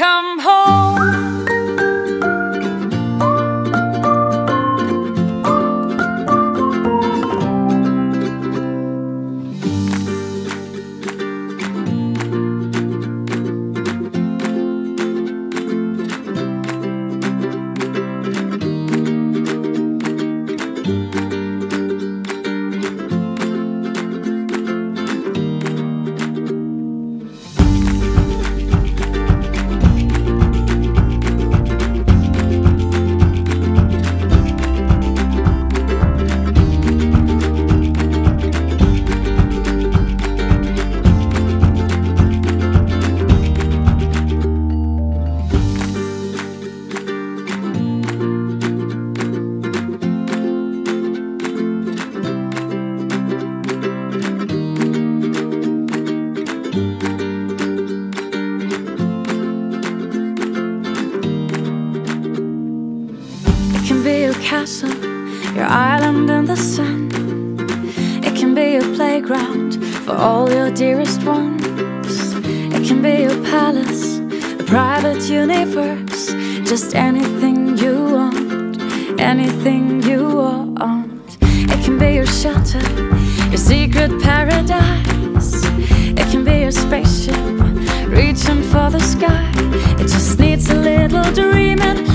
come home. It can be your castle, your island in the sun. It can be your playground for all your dearest ones. It can be your palace, a private universe. Just anything you want, anything you want. It can be your shelter, your secret paradise. It can be your spaceship, reaching for the sky. It just needs a little dreaming